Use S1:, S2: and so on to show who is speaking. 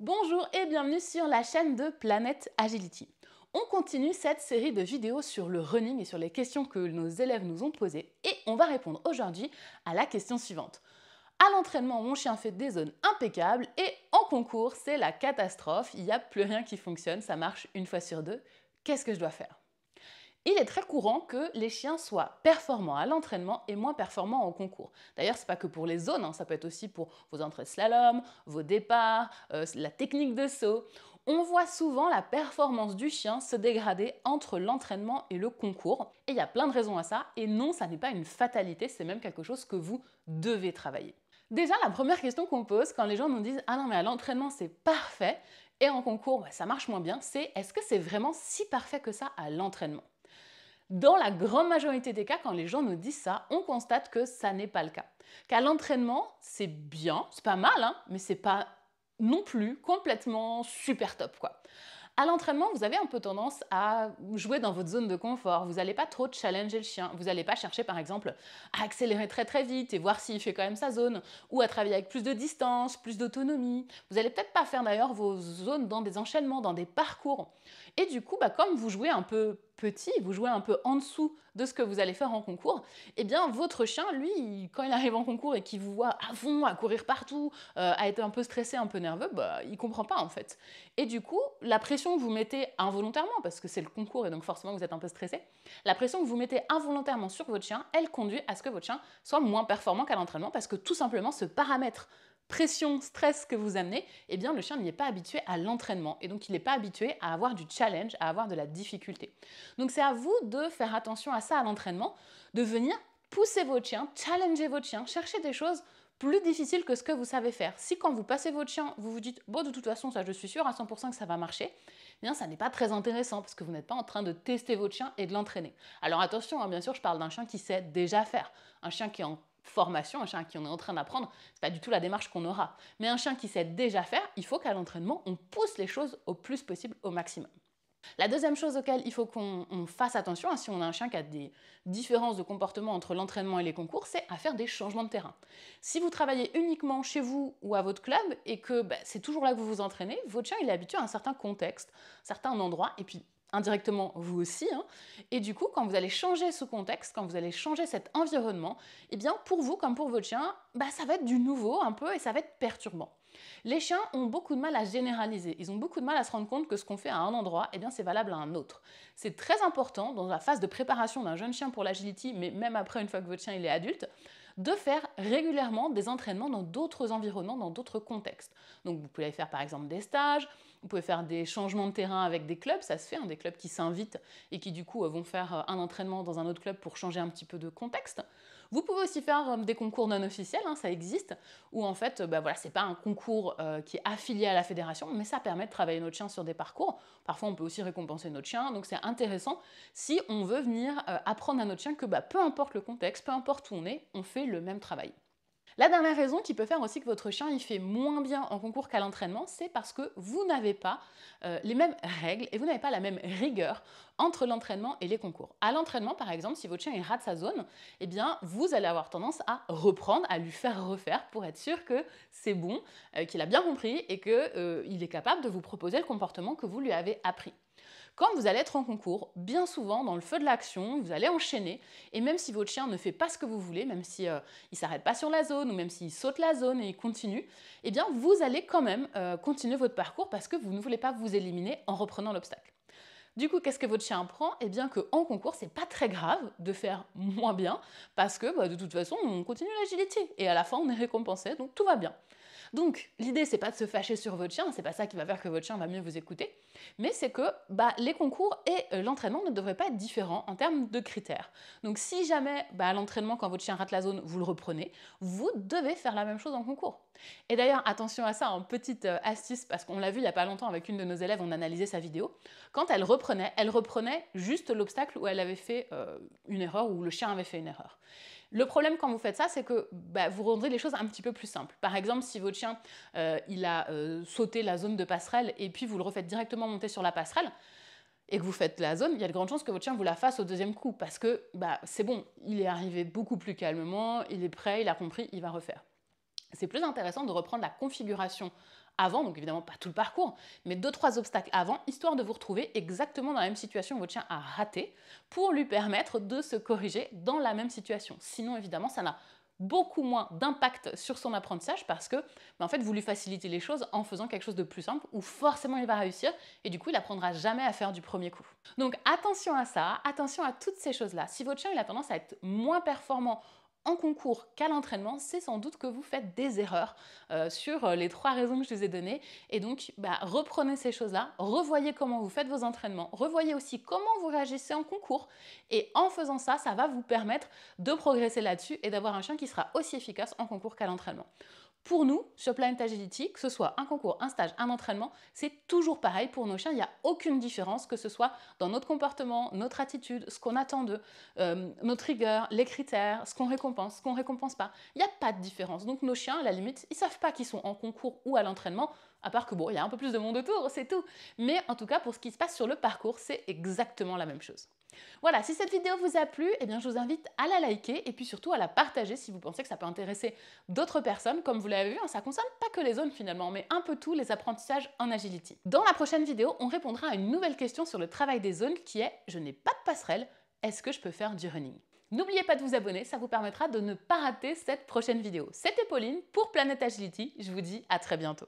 S1: Bonjour et bienvenue sur la chaîne de Planète Agility. On continue cette série de vidéos sur le running et sur les questions que nos élèves nous ont posées et on va répondre aujourd'hui à la question suivante. À l'entraînement, mon chien fait des zones impeccables et en concours, c'est la catastrophe, il n'y a plus rien qui fonctionne, ça marche une fois sur deux. Qu'est-ce que je dois faire? Il est très courant que les chiens soient performants à l'entraînement et moins performants au concours. D'ailleurs, ce n'est pas que pour les zones, hein, ça peut être aussi pour vos entrées slalom, vos départs, euh, la technique de saut. On voit souvent la performance du chien se dégrader entre l'entraînement et le concours. Et il y a plein de raisons à ça. Et non, ça n'est pas une fatalité, c'est même quelque chose que vous devez travailler. Déjà, la première question qu'on pose quand les gens nous disent Ah non, mais à l'entraînement c'est parfait et en concours ça marche moins bien, c'est est-ce que c'est vraiment si parfait que ça à l'entraînement? Dans la grande majorité des cas, quand les gens nous disent ça, on constate que ça n'est pas le cas. Qu'à l'entraînement, c'est bien, c'est pas mal, hein, mais c'est pas non plus complètement super top, quoi. À l'entraînement, vous avez un peu tendance à jouer dans votre zone de confort. Vous n'allez pas trop challenger le chien. Vous n'allez pas chercher, par exemple, à accélérer très très vite et voir s'il fait quand même sa zone, ou à travailler avec plus de distance, plus d'autonomie. Vous n'allez peut-être pas faire d'ailleurs vos zones dans des enchaînements, dans des parcours. Et du coup, bah, comme vous jouez un peu petit, vous jouez un peu en dessous de ce que vous allez faire en concours, eh bien votre chien, lui, quand il arrive en concours et qu'il vous voit à fond, à courir partout, euh, à être un peu stressé, un peu nerveux, bah, il comprend pas en fait. Et du coup, la pression que vous mettez involontairement, parce que c'est le concours et donc forcément vous êtes un peu stressé, la pression que vous mettez involontairement sur votre chien, elle conduit à ce que votre chien soit moins performant qu'à l'entraînement, parce que tout simplement ce paramètre pression, stress que vous amenez, eh bien le chien n'y est pas habitué à l'entraînement et donc il n'est pas habitué à avoir du challenge, à avoir de la difficulté. Donc c'est à vous de faire attention à ça à l'entraînement, de venir pousser votre chien, challenger votre chien, chercher des choses plus difficiles que ce que vous savez faire. Si quand vous passez votre chien, vous vous dites bon de toute façon ça je suis sûr à 100% que ça va marcher, eh bien ça n'est pas très intéressant parce que vous n'êtes pas en train de tester votre chien et de l'entraîner. Alors attention, hein, bien sûr je parle d'un chien qui sait déjà faire, un chien qui est en formation, un chien qui on est en train d'apprendre, c'est pas du tout la démarche qu'on aura. Mais un chien qui sait déjà faire, il faut qu'à l'entraînement, on pousse les choses au plus possible, au maximum. La deuxième chose auquel il faut qu'on fasse attention, hein, si on a un chien qui a des différences de comportement entre l'entraînement et les concours, c'est à faire des changements de terrain. Si vous travaillez uniquement chez vous ou à votre club et que bah, c'est toujours là que vous vous entraînez, votre chien il est habitué à un certain contexte, un certain endroit, et puis indirectement vous aussi. Hein. Et du coup, quand vous allez changer ce contexte, quand vous allez changer cet environnement, eh bien pour vous comme pour votre chien, bah, ça va être du nouveau un peu et ça va être perturbant. Les chiens ont beaucoup de mal à généraliser. Ils ont beaucoup de mal à se rendre compte que ce qu'on fait à un endroit, eh bien c'est valable à un autre. C'est très important dans la phase de préparation d'un jeune chien pour l'agility, mais même après une fois que votre chien est adulte, de faire régulièrement des entraînements dans d'autres environnements, dans d'autres contextes. Donc vous pouvez faire par exemple des stages, vous pouvez faire des changements de terrain avec des clubs, ça se fait, hein, des clubs qui s'invitent et qui du coup vont faire euh, un entraînement dans un autre club pour changer un petit peu de contexte. Vous pouvez aussi faire euh, des concours non officiels, hein, ça existe, où en fait, bah voilà, c'est pas un concours euh, qui est affilié à la fédération, mais ça permet de travailler notre chien sur des parcours. Parfois, on peut aussi récompenser notre chien, donc c'est intéressant si on veut venir apprendre à notre chien que bah, peu importe le contexte, peu importe où on est, on fait le même travail. La dernière raison qui peut faire aussi que votre chien il fait moins bien en concours qu'à l'entraînement, c'est parce que vous n'avez pas euh, les mêmes règles et vous n'avez pas la même rigueur entre l'entraînement et les concours. À l'entraînement, par exemple, si votre chien il rate sa zone, eh bien, vous allez avoir tendance à reprendre, à lui faire refaire pour être sûr que c'est bon, euh, qu'il a bien compris et qu'il euh, est capable de vous proposer le comportement que vous lui avez appris. Quand vous allez être en concours, bien souvent, dans le feu de l'action, vous allez enchaîner, et même si votre chien ne fait pas ce que vous voulez, même si euh, il s'arrête pas sur la zone, ou même s'il saute la zone et il continue, eh bien, vous allez quand même euh, continuer votre parcours parce que vous ne voulez pas vous éliminer en reprenant l'obstacle. Du coup, qu'est-ce que votre chien prend Eh bien qu'en concours, c'est pas très grave de faire moins bien, parce que bah, de toute façon, on continue l'agilité, et à la fin, on est récompensé, donc tout va bien. Donc, l'idée, c'est pas de se fâcher sur votre chien, c'est pas ça qui va faire que votre chien va mieux vous écouter, mais c'est que bah, les concours et euh, l'entraînement ne devraient pas être différents en termes de critères. Donc, si jamais bah, à l'entraînement, quand votre chien rate la zone, vous le reprenez, vous devez faire la même chose en concours. Et d'ailleurs, attention à ça, en petite euh, astuce, parce qu'on l'a vu il y a pas longtemps avec une de nos élèves, on analysait sa vidéo. Quand elle reprenait, elle reprenait juste l'obstacle où elle avait fait euh, une erreur, ou le chien avait fait une erreur. Le problème quand vous faites ça, c'est que bah, vous rendrez les choses un petit peu plus simples. Par exemple, si votre chien euh, il a euh, sauté la zone de passerelle et puis vous le refaites directement monter sur la passerelle, et que vous faites la zone, il y a de grandes chances que votre chien vous la fasse au deuxième coup parce que bah, c'est bon, il est arrivé beaucoup plus calmement, il est prêt, il a compris, il va refaire. C'est plus intéressant de reprendre la configuration avant, donc évidemment pas tout le parcours, mais deux trois obstacles avant, histoire de vous retrouver exactement dans la même situation où votre chien a raté, pour lui permettre de se corriger dans la même situation. Sinon, évidemment, ça n'a beaucoup moins d'impact sur son apprentissage parce que ben, en fait vous lui facilitez les choses en faisant quelque chose de plus simple où forcément il va réussir et du coup il apprendra jamais à faire du premier coup. Donc attention à ça, attention à toutes ces choses là. Si votre chien il a tendance à être moins performant en concours qu'à l'entraînement, c'est sans doute que vous faites des erreurs euh, sur euh, les trois raisons que je vous ai données. Et donc, bah, reprenez ces choses-là, revoyez comment vous faites vos entraînements, revoyez aussi comment vous réagissez en concours. Et en faisant ça, ça va vous permettre de progresser là-dessus et d'avoir un chien qui sera aussi efficace en concours qu'à l'entraînement. Pour nous, sur Planet Agility, que ce soit un concours, un stage, un entraînement, c'est toujours pareil pour nos chiens. Il n'y a aucune différence, que ce soit dans notre comportement, notre attitude, ce qu'on attend d'eux, euh, notre rigueur, les critères, ce qu'on récompense, ce qu'on récompense pas. Il n'y a pas de différence. Donc nos chiens, à la limite, ils savent pas qu'ils sont en concours ou à l'entraînement, à part que bon, il y a un peu plus de monde autour, c'est tout. Mais en tout cas, pour ce qui se passe sur le parcours, c'est exactement la même chose. Voilà, si cette vidéo vous a plu, eh bien je vous invite à la liker et puis surtout à la partager si vous pensez que ça peut intéresser d'autres personnes. Comme vous l'avez vu, hein, ça concerne pas que les zones finalement, mais un peu tous les apprentissages en agility. Dans la prochaine vidéo, on répondra à une nouvelle question sur le travail des zones qui est je n'ai pas de passerelle, est-ce que je peux faire du running? N'oubliez pas de vous abonner, ça vous permettra de ne pas rater cette prochaine vidéo. C'était Pauline pour Planète Agility, je vous dis à très bientôt.